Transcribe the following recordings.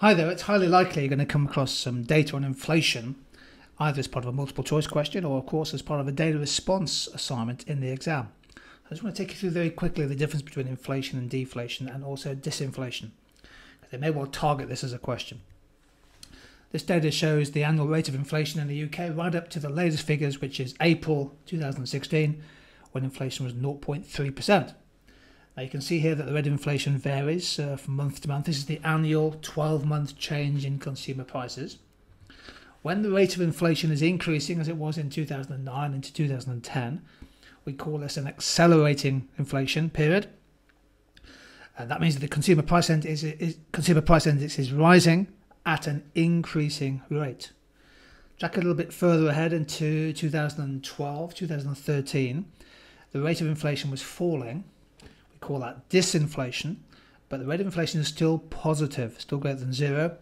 Hi there, it's highly likely you're going to come across some data on inflation, either as part of a multiple choice question or, of course, as part of a data response assignment in the exam. I just want to take you through very quickly the difference between inflation and deflation and also disinflation. They may well target this as a question. This data shows the annual rate of inflation in the UK right up to the latest figures, which is April 2016, when inflation was 0.3%. Now you can see here that the rate of inflation varies uh, from month to month. This is the annual 12 month change in consumer prices. When the rate of inflation is increasing, as it was in 2009 into 2010, we call this an accelerating inflation period. And that means that the consumer price index is, is, consumer price index is rising at an increasing rate. Jack a little bit further ahead into 2012, 2013, the rate of inflation was falling call that disinflation, but the rate of inflation is still positive, still greater than zero.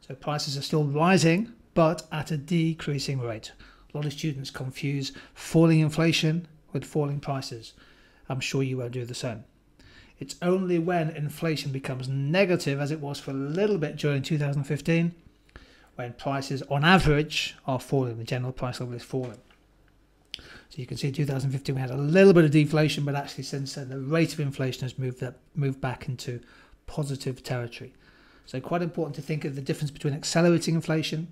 So prices are still rising, but at a decreasing rate. A lot of students confuse falling inflation with falling prices. I'm sure you won't do the same. It's only when inflation becomes negative, as it was for a little bit during 2015, when prices on average are falling, the general price level is falling. So you can see in 2015 we had a little bit of deflation, but actually since then the rate of inflation has moved up, moved back into positive territory. So quite important to think of the difference between accelerating inflation,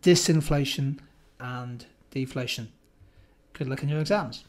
disinflation, and deflation. Good luck in your exams.